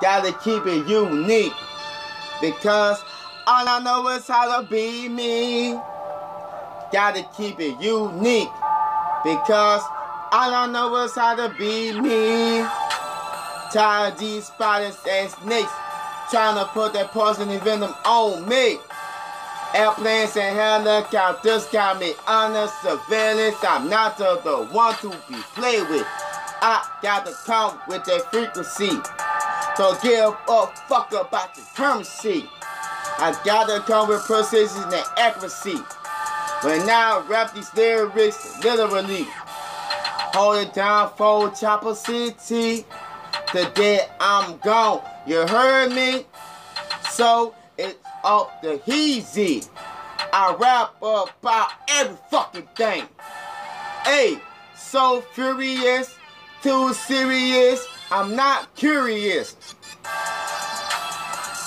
Gotta keep it unique. Because all I know is how to be me. Gotta keep it unique. Because all I know is how to be me. Tired of these spiders and snakes trying to put that poison and venom on me. Airplanes and helicopters got me under surveillance. I'm not the, the one to be played with. I got to come with that frequency. So give a fuck about the currency. I gotta come with precision and accuracy. But now I rap these lyrics, literally. Hold it down for Chopper City. Today I'm gone. You heard me? So it's up the easy. I rap about every fucking thing. Hey, so furious, too serious. I'm not curious.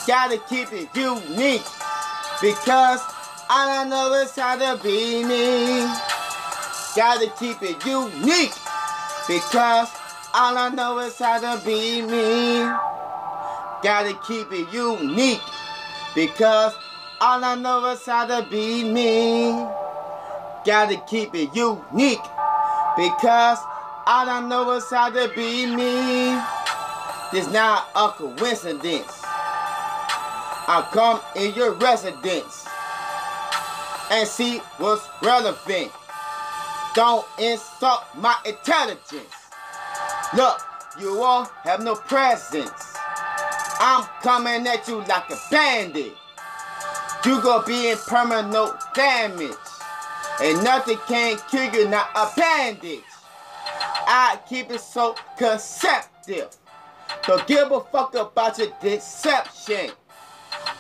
Gotta keep it unique because I know is how to be me. Gotta keep it unique because all I know is how to be me. Gotta keep it unique because all I know is how to be me. Gotta keep it unique because I know is how to be me. It's not a coincidence. I come in your residence and see what's relevant. Don't insult my intelligence. Look, you all have no presence. I'm coming at you like a bandit. You gonna be in permanent damage. And nothing can kill you, not a bandage. I keep it so conceptive. Don't give a fuck about your deception.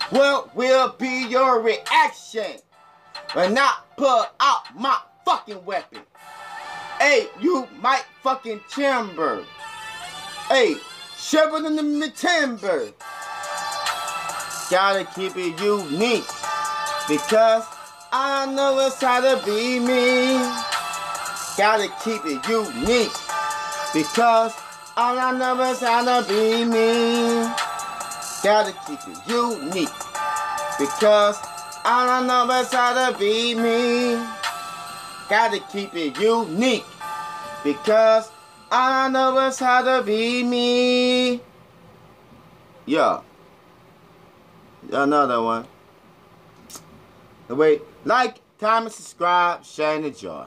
What will be your reaction when I pull out my fucking weapon? Hey, you might fucking timber. Hey, shiver in the timber. Gotta keep it unique because I know it's how to be me. Gotta keep it unique because all is how to be me. Gotta keep it unique because all is how to be me. Gotta keep it unique because all is how to be me. Yeah. Another one. Wait, like, comment, subscribe, share, and enjoy.